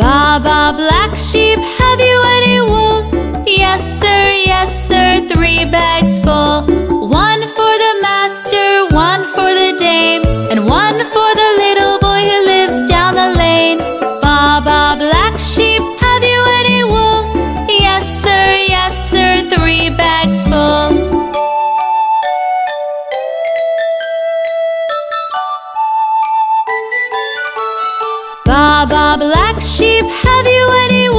Baa baa, black sheep, have you Baa Baa Black Sheep, have you any